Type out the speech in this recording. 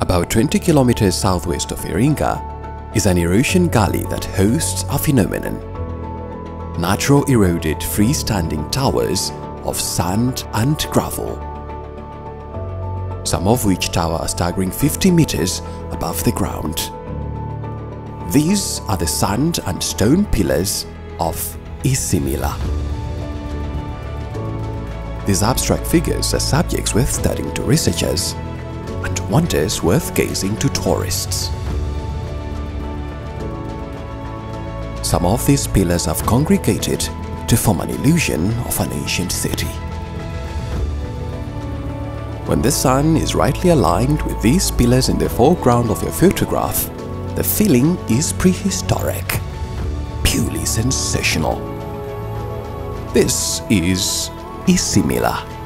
About 20 kilometers southwest of Iringa is an erosion gully that hosts a phenomenon. Natural eroded freestanding towers of sand and gravel. Some of which tower a staggering 50 meters above the ground. These are the sand and stone pillars of Isimila. These abstract figures are subjects worth studying to researchers and wonders worth gazing to tourists. Some of these pillars have congregated to form an illusion of an ancient city. When the sun is rightly aligned with these pillars in the foreground of your photograph, the feeling is prehistoric, purely sensational. This is Isimila.